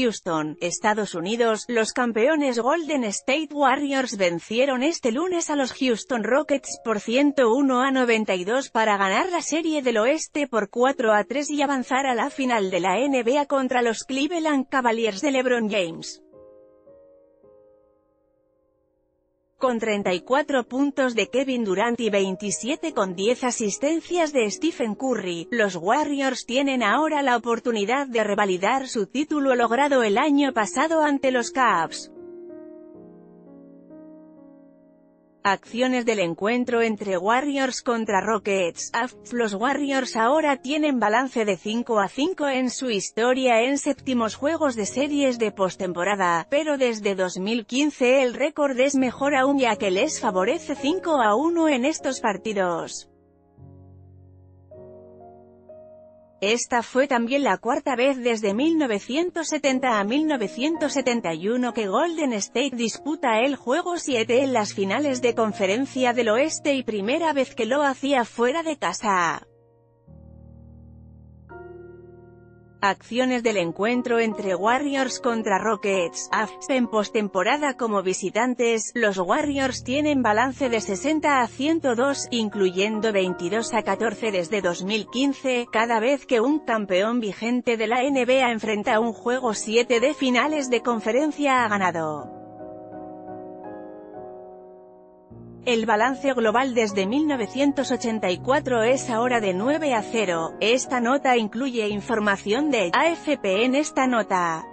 Houston, Estados Unidos, los campeones Golden State Warriors vencieron este lunes a los Houston Rockets por 101 a 92 para ganar la serie del oeste por 4 a 3 y avanzar a la final de la NBA contra los Cleveland Cavaliers de LeBron James. Con 34 puntos de Kevin Durant y 27 con 10 asistencias de Stephen Curry, los Warriors tienen ahora la oportunidad de revalidar su título logrado el año pasado ante los Cavs. Acciones del encuentro entre Warriors contra Rockets. Los Warriors ahora tienen balance de 5 a 5 en su historia en séptimos juegos de series de postemporada, pero desde 2015 el récord es mejor aún ya que les favorece 5 a 1 en estos partidos. Esta fue también la cuarta vez desde 1970 a 1971 que Golden State disputa el Juego 7 en las finales de Conferencia del Oeste y primera vez que lo hacía fuera de casa. Acciones del encuentro entre Warriors contra Rockets. En postemporada como visitantes, los Warriors tienen balance de 60 a 102, incluyendo 22 a 14 desde 2015, cada vez que un campeón vigente de la NBA enfrenta un juego 7 de finales de conferencia ha ganado. El balance global desde 1984 es ahora de 9 a 0. Esta nota incluye información de AFP en esta nota.